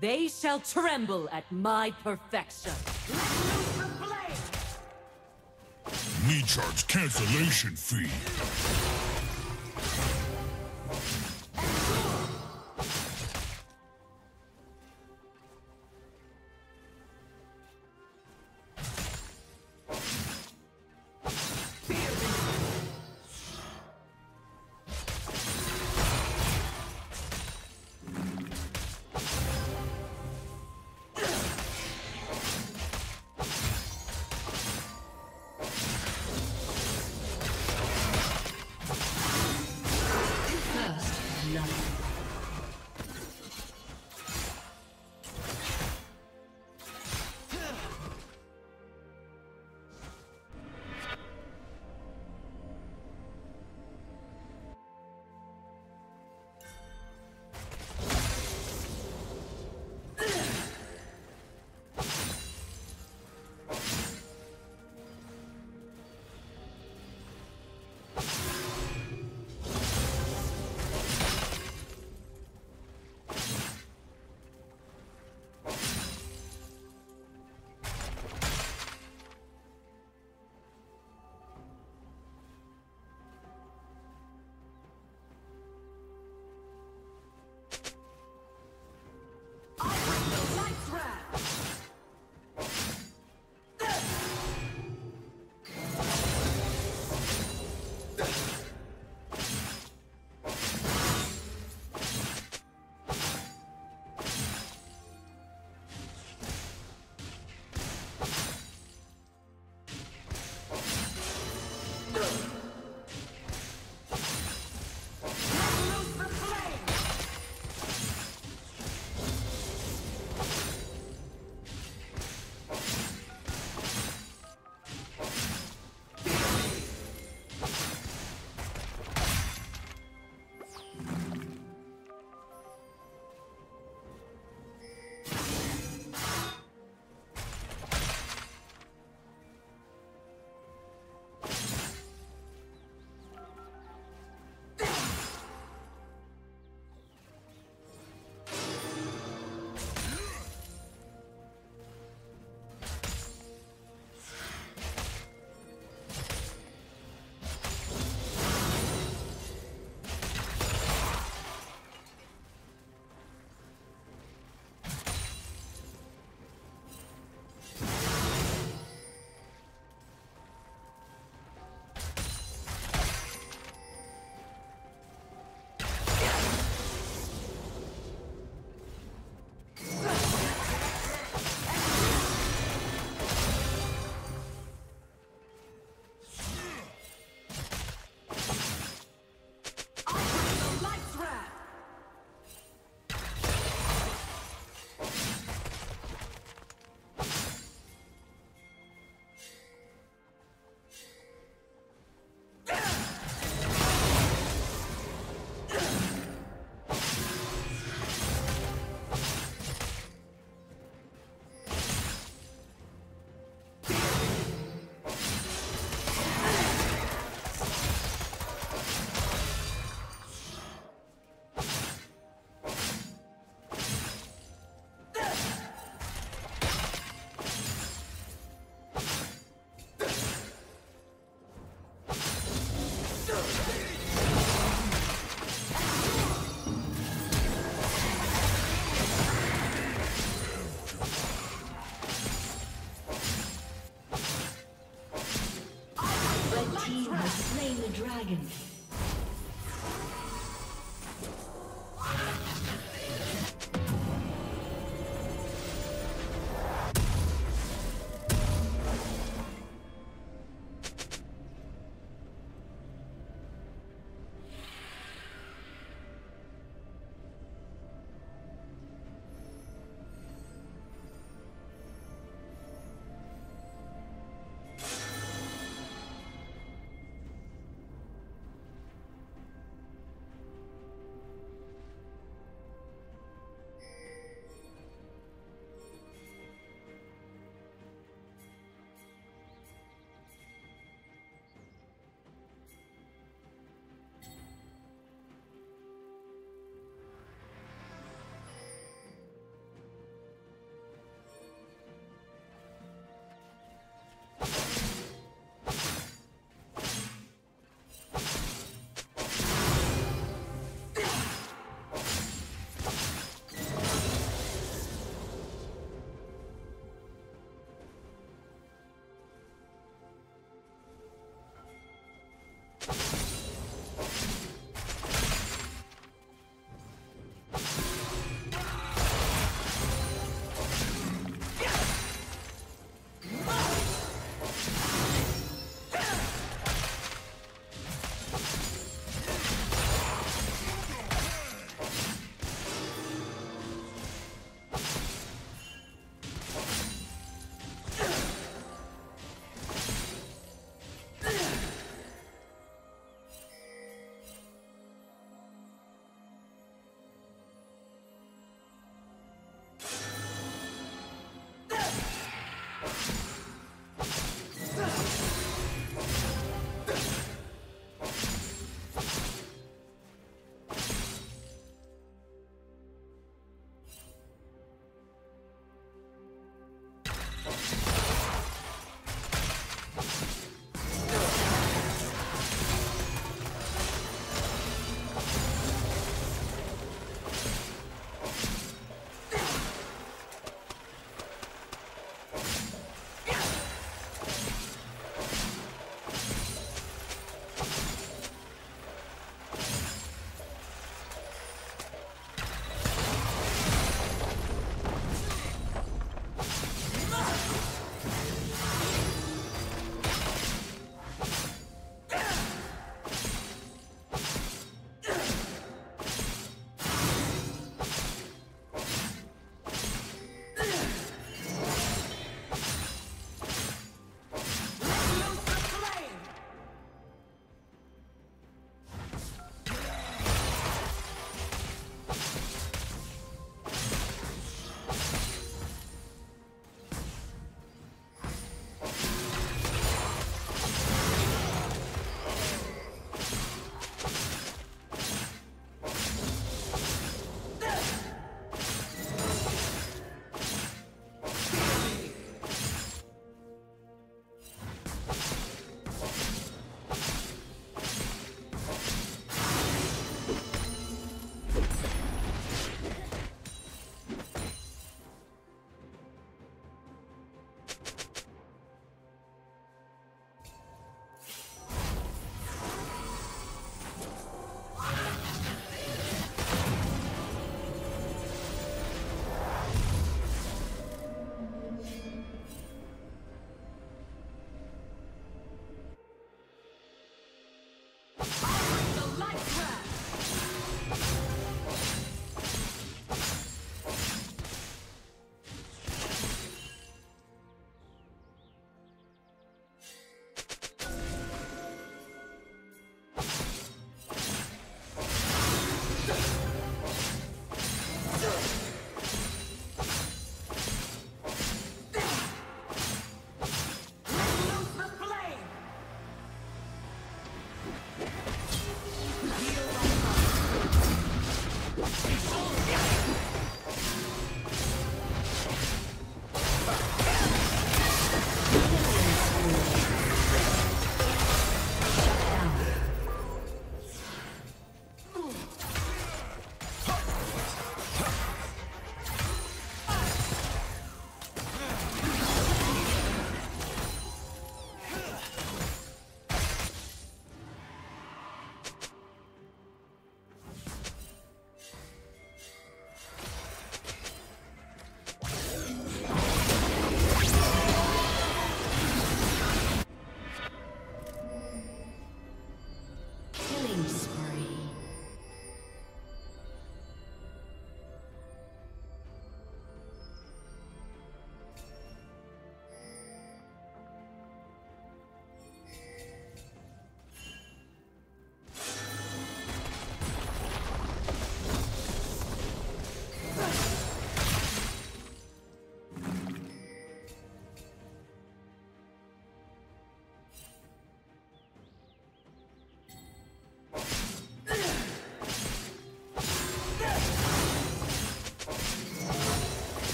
They shall tremble at my perfection. Me charge cancellation fee. Dragon.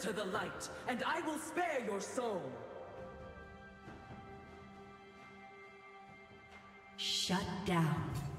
to the light, and I will spare your soul! Shut down.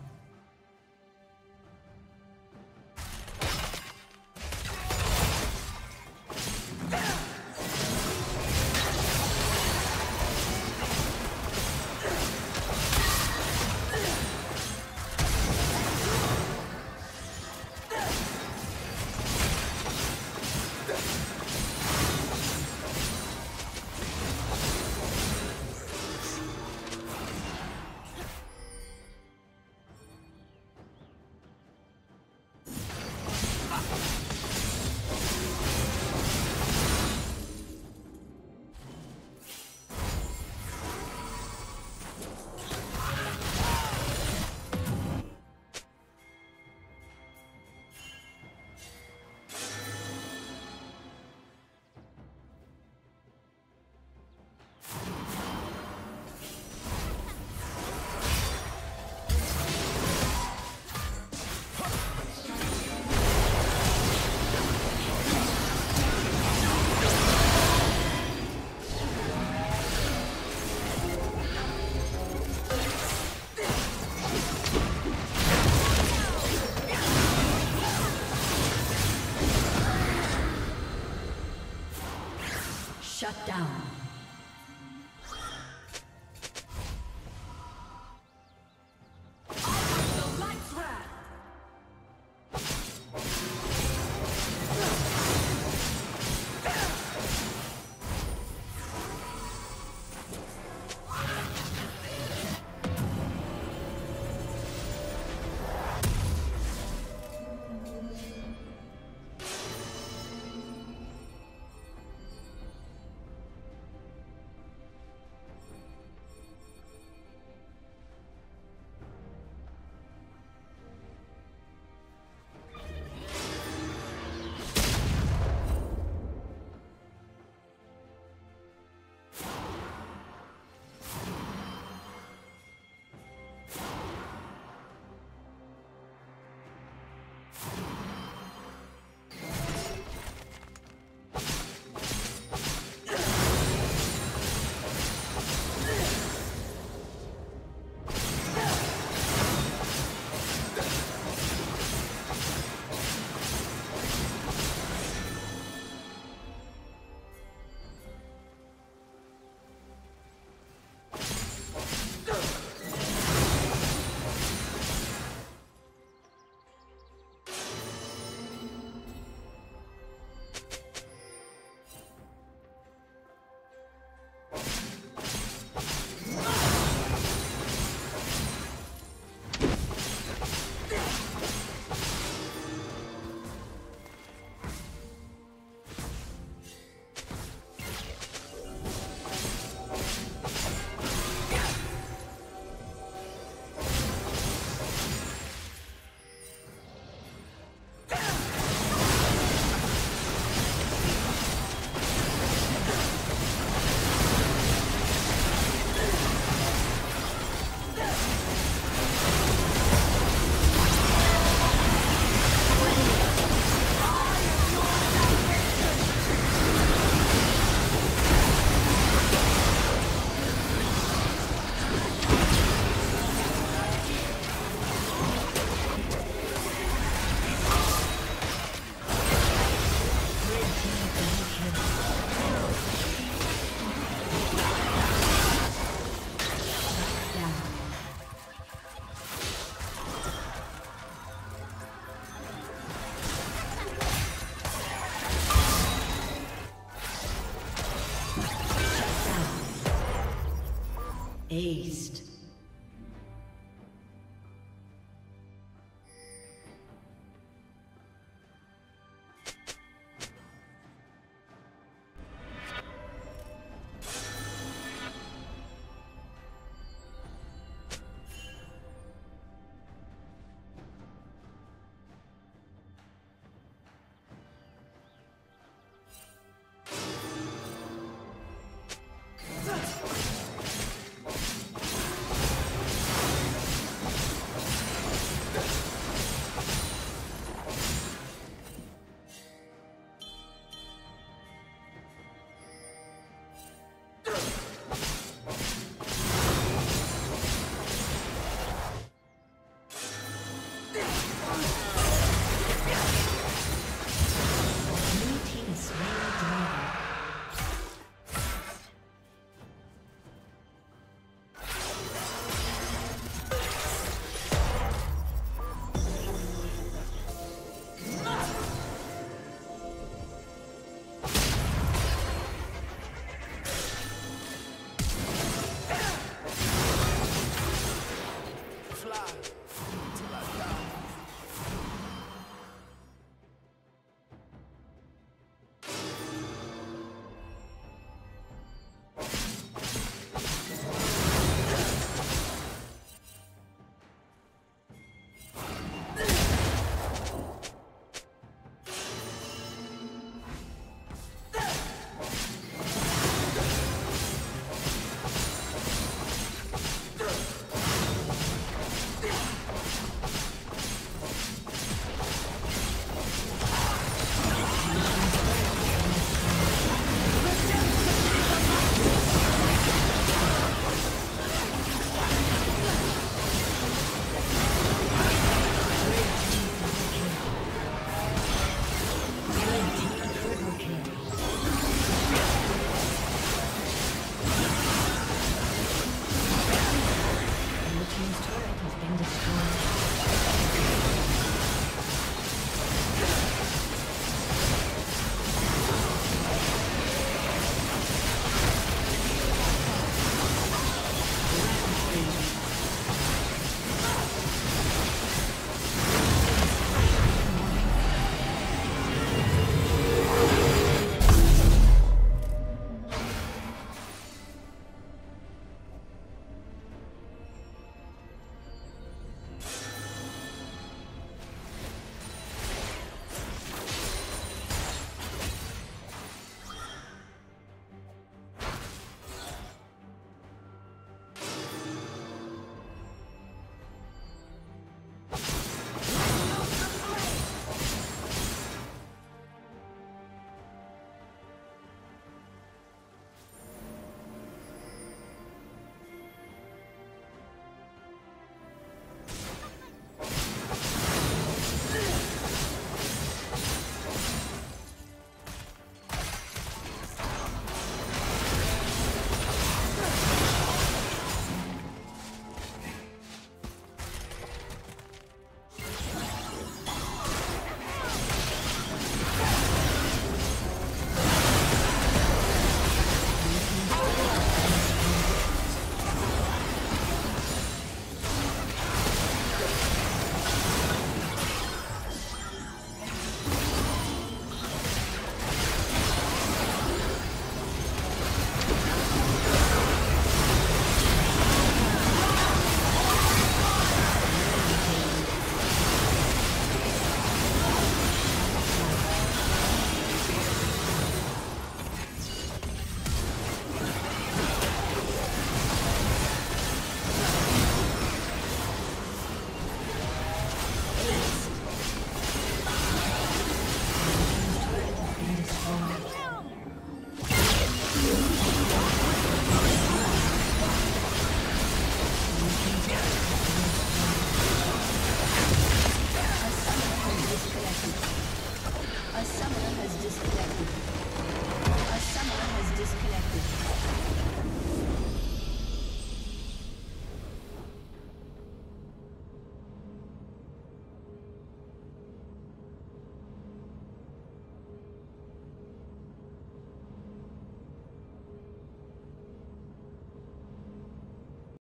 Down.